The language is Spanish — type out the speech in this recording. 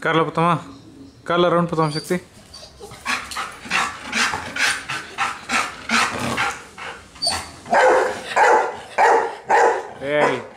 Carla, Potama. Carla, round, Potama, Shakti. Hey.